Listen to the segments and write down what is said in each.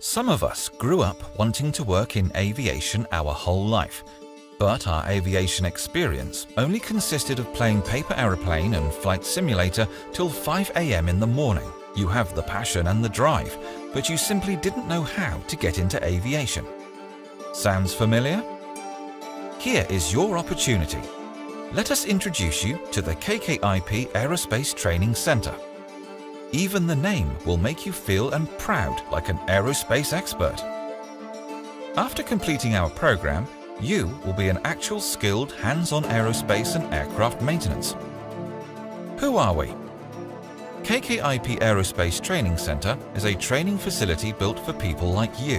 Some of us grew up wanting to work in aviation our whole life, but our aviation experience only consisted of playing paper aeroplane and flight simulator till 5 a.m. in the morning. You have the passion and the drive, but you simply didn't know how to get into aviation. Sounds familiar? Here is your opportunity. Let us introduce you to the KKIP Aerospace Training Centre. Even the name will make you feel and proud like an aerospace expert. After completing our program, you will be an actual skilled hands-on aerospace and aircraft maintenance. Who are we? KKIP Aerospace Training Centre is a training facility built for people like you,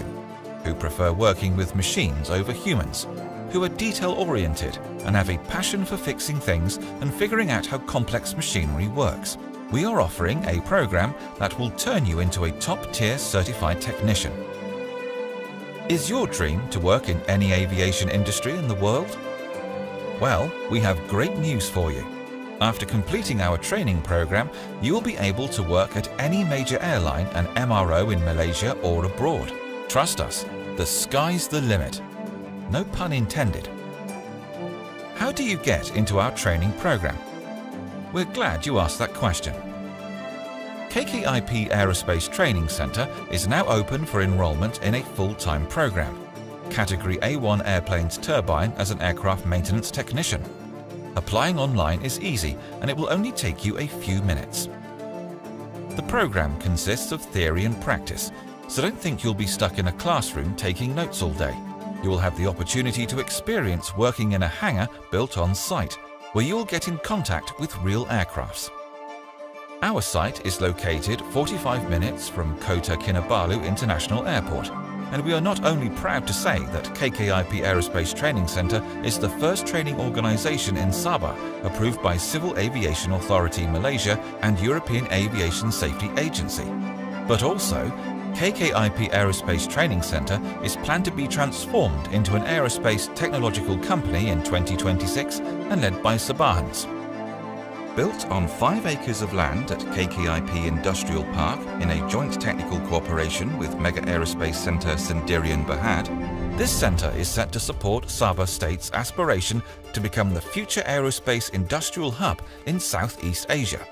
who prefer working with machines over humans, who are detail-oriented and have a passion for fixing things and figuring out how complex machinery works we are offering a program that will turn you into a top-tier certified technician. Is your dream to work in any aviation industry in the world? Well, we have great news for you. After completing our training program, you will be able to work at any major airline and MRO in Malaysia or abroad. Trust us, the sky's the limit. No pun intended. How do you get into our training program? We're glad you asked that question. KKIP Aerospace Training Centre is now open for enrolment in a full-time program. Category A1 airplanes turbine as an aircraft maintenance technician. Applying online is easy and it will only take you a few minutes. The program consists of theory and practice, so don't think you'll be stuck in a classroom taking notes all day. You will have the opportunity to experience working in a hangar built on site where you will get in contact with real aircrafts. Our site is located 45 minutes from Kota Kinabalu International Airport, and we are not only proud to say that KKIP Aerospace Training Centre is the first training organisation in Sabah approved by Civil Aviation Authority Malaysia and European Aviation Safety Agency, but also KKIP Aerospace Training Centre is planned to be transformed into an aerospace technological company in 2026 and led by Sabahans. Built on five acres of land at KKIP Industrial Park in a joint technical cooperation with Mega Aerospace Centre Sendirian Berhad, this centre is set to support Sabah State's aspiration to become the future aerospace industrial hub in Southeast Asia.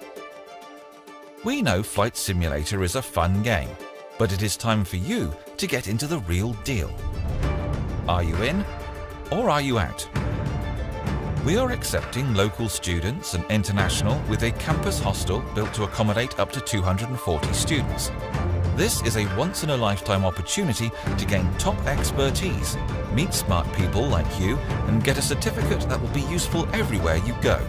We know Flight Simulator is a fun game, but it is time for you to get into the real deal. Are you in or are you out? We are accepting local students and international with a campus hostel built to accommodate up to 240 students. This is a once-in-a-lifetime opportunity to gain top expertise, meet smart people like you and get a certificate that will be useful everywhere you go.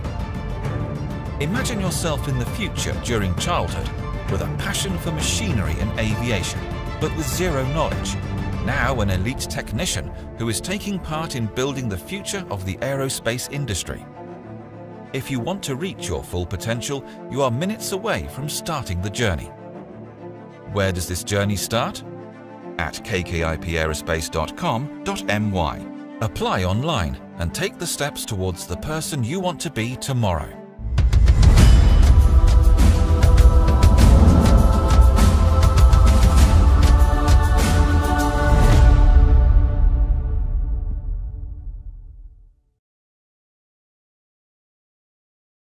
Imagine yourself in the future during childhood with a passion for machinery and aviation, but with zero knowledge. Now an elite technician who is taking part in building the future of the aerospace industry. If you want to reach your full potential, you are minutes away from starting the journey. Where does this journey start? At kkipaerospace.com.my. Apply online and take the steps towards the person you want to be tomorrow.